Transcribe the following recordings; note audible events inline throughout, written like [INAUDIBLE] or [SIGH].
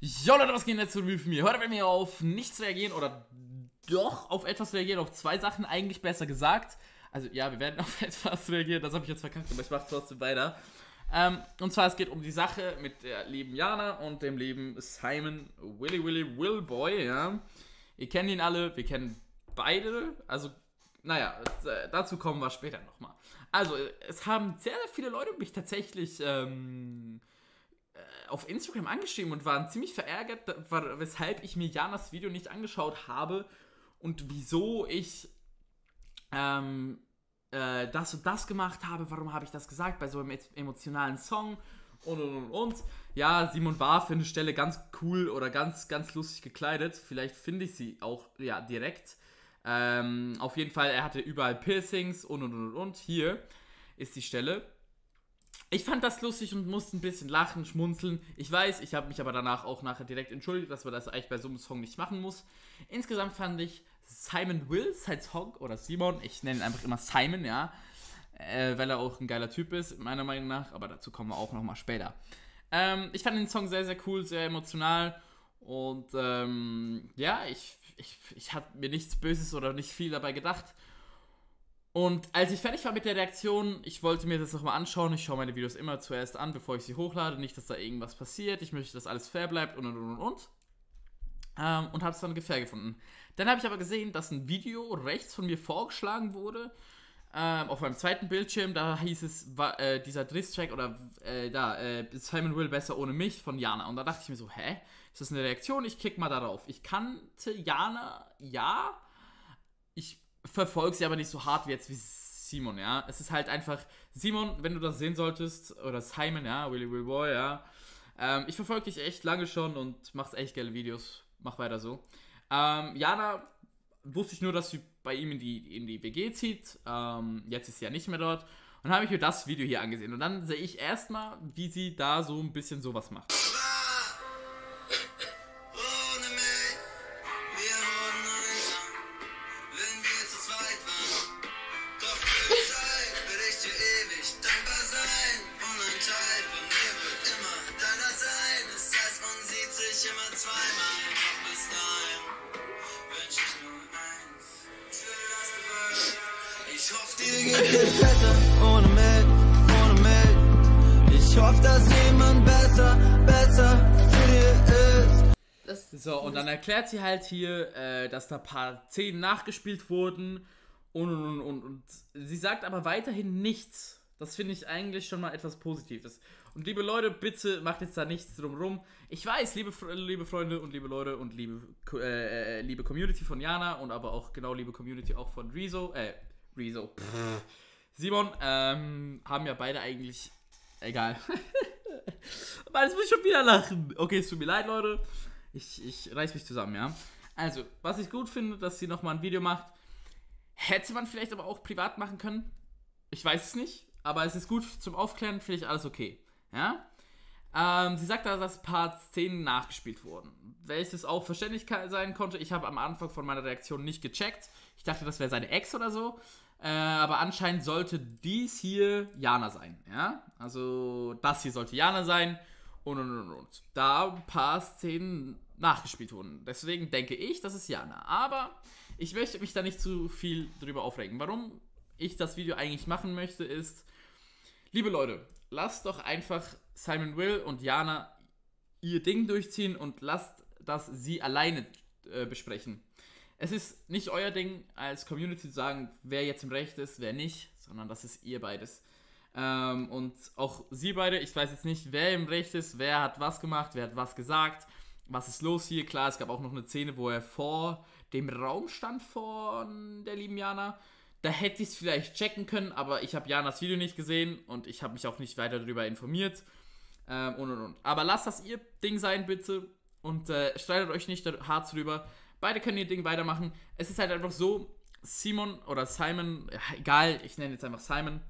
Jo Leute, was geht jetzt so für mir? Heute werden wir auf nichts reagieren oder doch auf etwas reagieren, auf zwei Sachen eigentlich besser gesagt. Also ja, wir werden [LAUGHS] auf etwas reagieren, das habe ich jetzt verkackt, aber ich mache trotzdem weiter. Ähm, und zwar es geht um die Sache mit der lieben Jana und dem lieben Simon Willy Willy Willboy, ja. Ihr kennt ihn alle, wir kennen beide, also naja, dazu kommen wir später nochmal. Also, es haben sehr, sehr viele Leute mich tatsächlich ähm, äh, auf Instagram angeschrieben und waren ziemlich verärgert, weshalb ich mir Janas Video nicht angeschaut habe und wieso ich ähm, äh, das und das gemacht habe. Warum habe ich das gesagt bei so einem emotionalen Song? Und, und, und, und. Ja, Simon war für eine Stelle ganz cool oder ganz, ganz lustig gekleidet. Vielleicht finde ich sie auch ja, direkt. Ähm, auf jeden Fall, er hatte überall Piercings und und und und. Hier ist die Stelle. Ich fand das lustig und musste ein bisschen lachen, schmunzeln. Ich weiß, ich habe mich aber danach auch nachher direkt entschuldigt, dass man das eigentlich bei so einem Song nicht machen muss. Insgesamt fand ich Simon Wills als Song, oder Simon, ich nenne ihn einfach immer Simon, ja, äh, weil er auch ein geiler Typ ist, meiner Meinung nach, aber dazu kommen wir auch nochmal später. Ähm, ich fand den Song sehr, sehr cool, sehr emotional und ähm, ja, ich, ich, ich habe mir nichts Böses oder nicht viel dabei gedacht. Und als ich fertig war mit der Reaktion, ich wollte mir das nochmal anschauen. Ich schaue meine Videos immer zuerst an, bevor ich sie hochlade. Nicht, dass da irgendwas passiert. Ich möchte, dass alles fair bleibt und und und und. Ähm, und habe es dann ungefähr gefunden. Dann habe ich aber gesehen, dass ein Video rechts von mir vorgeschlagen wurde. Ähm, auf meinem zweiten Bildschirm, da hieß es, war, äh, dieser Diss-Track oder äh, da, äh, Simon Will besser ohne mich von Jana. Und da dachte ich mir so, hä? Ist das eine Reaktion? Ich klick mal darauf. Ich kannte Jana, ja. Ich verfolge sie aber nicht so hart wie jetzt wie Simon, ja. Es ist halt einfach, Simon, wenn du das sehen solltest, oder Simon, ja, Willy Will Boy, ja. Ähm, ich verfolge dich echt lange schon und machst echt geile Videos. Mach weiter so. Ähm, Jana wusste ich nur, dass sie bei ihm in die, in die WG zieht. Ähm, jetzt ist sie ja nicht mehr dort. Und habe ich mir das Video hier angesehen. Und dann sehe ich erstmal, wie sie da so ein bisschen sowas macht. Besser ohne mich, ohne mich. Ich hoffe, dass jemand besser, besser für dir ist. so, und dann erklärt sie halt hier, äh, dass da paar Szenen nachgespielt wurden und, und, und, und sie sagt aber weiterhin nichts. Das finde ich eigentlich schon mal etwas Positives. Und liebe Leute, bitte macht jetzt da nichts drumrum. Ich weiß, liebe, liebe Freunde und liebe Leute und liebe, äh, äh, liebe Community von Jana und aber auch genau liebe Community auch von Rezo, äh, Rezo. Simon, ähm, haben ja beide eigentlich. Egal. [LAUGHS] Aber jetzt muss ich schon wieder lachen. Okay, es tut mir leid, Leute. Ich, ich reiß mich zusammen, ja. Also, was ich gut finde, dass sie nochmal ein Video macht. Hätte man vielleicht aber auch privat machen können. Ich weiß es nicht. Aber es ist gut zum Aufklären, finde ich alles okay. Ja? Ähm, sie sagt da, dass ein paar Szenen nachgespielt wurden. Welches auch verständlich sein konnte. Ich habe am Anfang von meiner Reaktion nicht gecheckt. Ich dachte, das wäre seine Ex oder so. Äh, aber anscheinend sollte dies hier Jana sein. Ja? Also das hier sollte Jana sein. Und, und, und, und. Da ein paar Szenen nachgespielt wurden. Deswegen denke ich, das ist Jana. Aber ich möchte mich da nicht zu viel drüber aufregen. Warum ich das Video eigentlich machen möchte, ist, liebe Leute, lasst doch einfach Simon Will und Jana ihr Ding durchziehen und lasst das sie alleine äh, besprechen es ist nicht euer Ding als Community zu sagen, wer jetzt im Recht ist, wer nicht, sondern das ist ihr beides. Ähm, und auch sie beide, ich weiß jetzt nicht, wer im Recht ist, wer hat was gemacht, wer hat was gesagt, was ist los hier. Klar, es gab auch noch eine Szene, wo er vor dem Raum stand von der lieben Jana. Da hätte ich es vielleicht checken können, aber ich habe Janas Video nicht gesehen und ich habe mich auch nicht weiter darüber informiert. Ähm, und und und. Aber lasst das ihr Ding sein, bitte. Und äh, streitet euch nicht hart drüber. Beide können ihr Ding weitermachen. Es ist halt einfach so, Simon oder Simon, egal, ich nenne jetzt einfach Simon.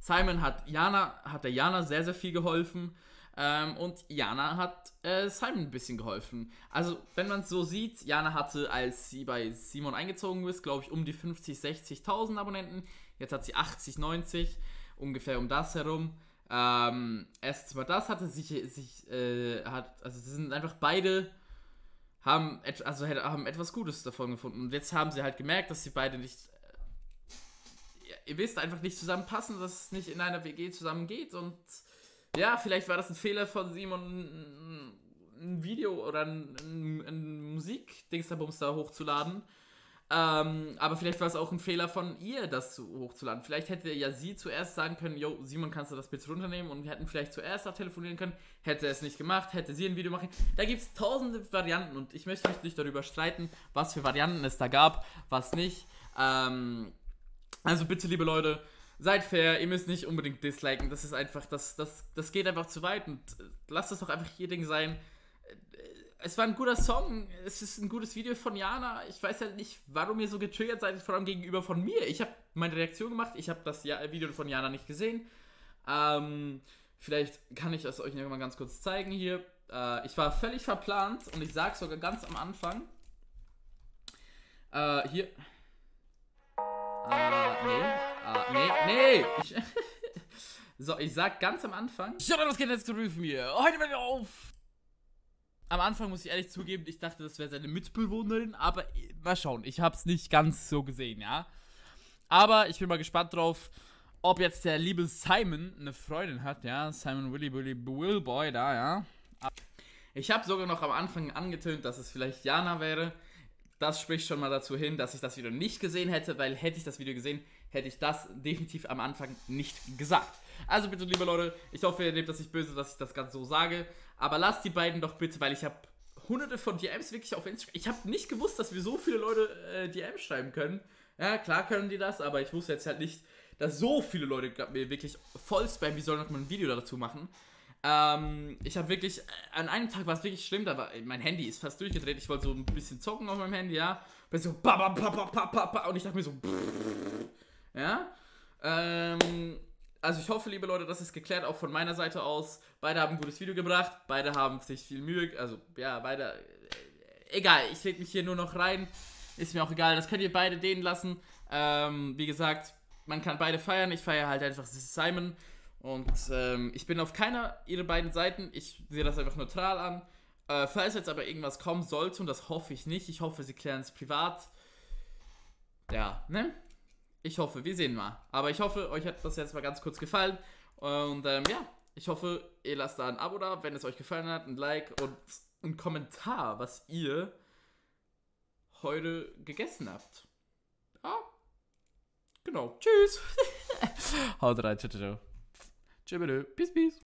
Simon hat Jana, hat der Jana sehr, sehr viel geholfen. Ähm, und Jana hat äh, Simon ein bisschen geholfen. Also, wenn man es so sieht, Jana hatte, als sie bei Simon eingezogen ist, glaube ich, um die 50, 60.000 Abonnenten. Jetzt hat sie 80, 90, ungefähr um das herum. Ähm, erstens mal das hatte sich, sich äh, hat, also sie sind einfach beide haben, et, also haben etwas Gutes davon gefunden. Und jetzt haben sie halt gemerkt, dass sie beide nicht, äh, ihr wisst, einfach nicht zusammenpassen, dass es nicht in einer WG zusammengeht. Und ja, vielleicht war das ein Fehler von Simon, ein Video oder ein, ein, ein Musik-Dingsabums da hochzuladen. Ähm, aber vielleicht war es auch ein Fehler von ihr, das hochzuladen. Vielleicht hätte ja sie zuerst sagen können, yo, Simon, kannst du das bitte runternehmen? Und wir hätten vielleicht zuerst da telefonieren können. Hätte er es nicht gemacht, hätte sie ein Video machen. Da gibt es tausende Varianten und ich möchte mich nicht darüber streiten, was für Varianten es da gab, was nicht. Ähm, also bitte, liebe Leute, seid fair, ihr müsst nicht unbedingt disliken. Das ist einfach, das, das, das geht einfach zu weit und lasst es doch einfach ihr sein es war ein guter Song, es ist ein gutes Video von Jana. Ich weiß halt nicht, warum ihr so getriggert seid, vor allem gegenüber von mir. Ich habe meine Reaktion gemacht, ich habe das Video von Jana nicht gesehen. Ähm, vielleicht kann ich es euch noch mal ganz kurz zeigen hier. Äh, ich war völlig verplant und ich sage sogar ganz am Anfang. Äh, hier. Äh, nee. Äh, nee, nee. Ich [LAUGHS] so, ich sag ganz am Anfang. Schau, was geht jetzt von mir? Heute werden wir auf am Anfang muss ich ehrlich zugeben, ich dachte, das wäre seine Mitbewohnerin, aber mal schauen, ich habe es nicht ganz so gesehen, ja. Aber ich bin mal gespannt drauf, ob jetzt der liebe Simon eine Freundin hat, ja. Simon Willy Willy Willboy da, ja. Ich habe sogar noch am Anfang angetönt, dass es vielleicht Jana wäre. Das spricht schon mal dazu hin, dass ich das Video nicht gesehen hätte, weil hätte ich das Video gesehen, hätte ich das definitiv am Anfang nicht gesagt. Also bitte, liebe Leute, ich hoffe, ihr nehmt das nicht böse, dass ich das Ganze so sage. Aber lasst die beiden doch bitte, weil ich habe hunderte von DMs wirklich auf Instagram. Ich habe nicht gewusst, dass wir so viele Leute äh, DMs schreiben können. Ja, klar können die das, aber ich wusste jetzt halt nicht, dass so viele Leute mir wirklich voll spammen, wie soll noch mal ein Video dazu machen. Ähm, ich habe wirklich, an einem Tag war es wirklich schlimm, da war, mein Handy ist fast durchgedreht, ich wollte so ein bisschen zocken auf meinem Handy, ja. Bin so, ba, ba, ba, ba, ba, ba, und ich dachte mir so, ja. Ähm, also ich hoffe, liebe Leute, das ist geklärt, auch von meiner Seite aus. Beide haben ein gutes Video gebracht, beide haben sich viel Mühe, also ja, beide, äh, egal, ich leg mich hier nur noch rein, ist mir auch egal, das könnt ihr beide denen lassen. Ähm, wie gesagt, man kann beide feiern, ich feiere halt einfach Simon und ähm, ich bin auf keiner ihrer beiden Seiten, ich sehe das einfach neutral an. Äh, falls jetzt aber irgendwas kommen sollte, und das hoffe ich nicht, ich hoffe, sie klären es privat. Ja, ne? Ich hoffe, wir sehen mal. Aber ich hoffe, euch hat das jetzt mal ganz kurz gefallen. Und ähm, ja, ich hoffe, ihr lasst da ein Abo da, wenn es euch gefallen hat, ein Like und ein Kommentar, was ihr heute gegessen habt. Ja. Genau. Tschüss. [LAUGHS] Haut rein. Ciao, ciao. Tschüss. Peace, peace.